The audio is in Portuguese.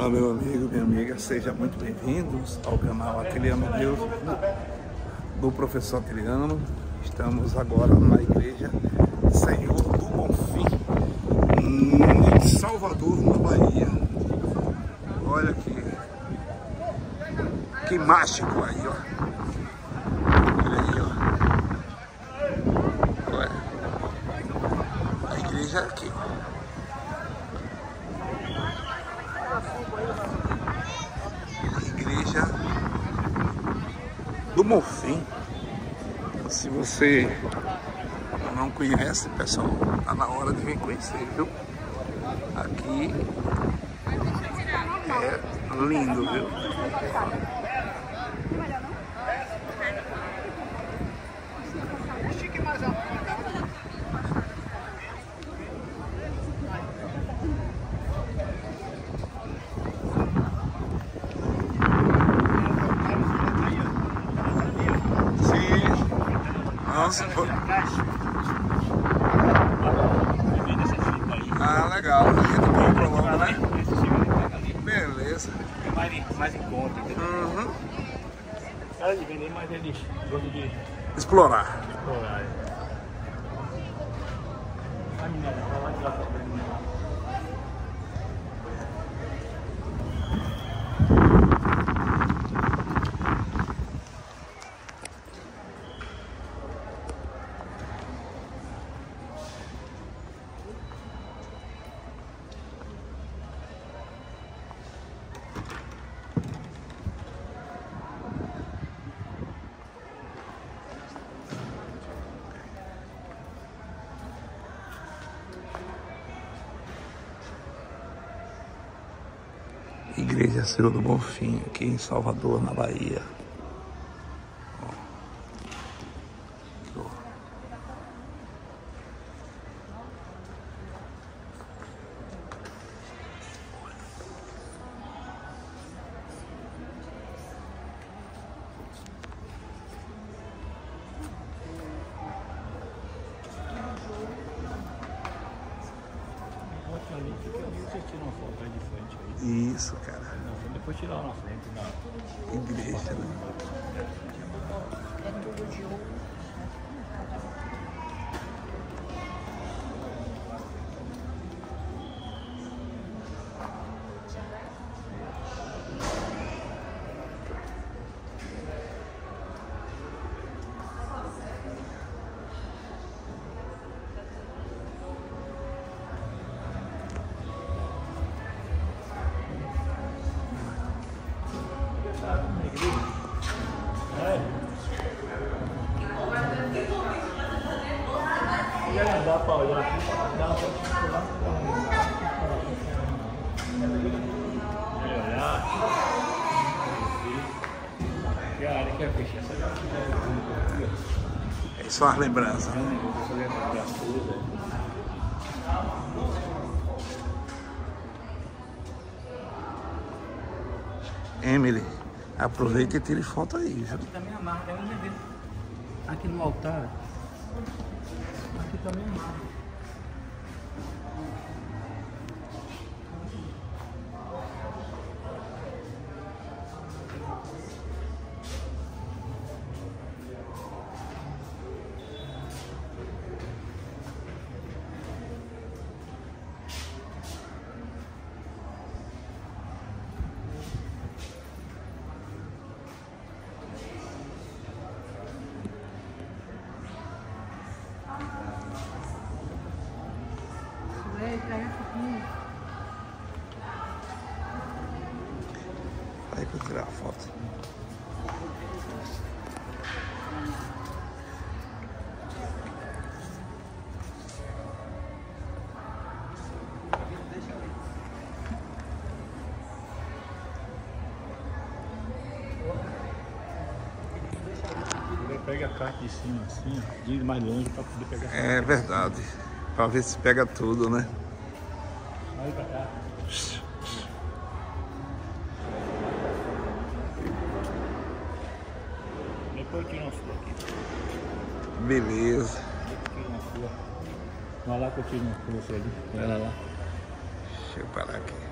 Olá meu amigo, minha amiga, sejam muito bem-vindos ao canal Ateliano Deus do professor Ateliano. Estamos agora na igreja Senhor do Bonfim, em Salvador, na Bahia. Olha que, que mágico aí, ó. Olha aí, ó. Olha. A igreja é aqui. igreja do Morfim. Se você não conhece, pessoal, tá na hora de vir conhecer, viu? Aqui é lindo, viu? Pô. Ah, legal. A gente compra logo, né? Beleza. É mais, mais em conta, entendeu? Uhum. Cara de vender, mas eles gostam de Explorar. explorar. A menina, vai lá tirar foto da menina lá. Igreja Senhor do Bonfim, aqui em Salvador, na Bahia. Bota ali, fica uma foto aí de frente. Isso, cara. Depois tirar na frente, na Igreja, né? E aí, não dá pra olhar aqui, dá de lá. Melhorar. E a área que é fechar. É só as lembranças, né? Emily, aproveita e tire foto aí? Aqui também amarra, tem um bebê. Aqui no altar. Aqui também amarra. Aí que eu tirar a foto. Pega a carta de cima assim, ó, de mais longe pra poder pegar. É verdade. Pra ver se pega tudo, né? Vai pra cá. Depois eu tiro uma sua aqui. Beleza. Depois eu tiro uma sua. Vai lá que eu tiro uma com você ali. Vai lá lá. Deixa eu parar aqui.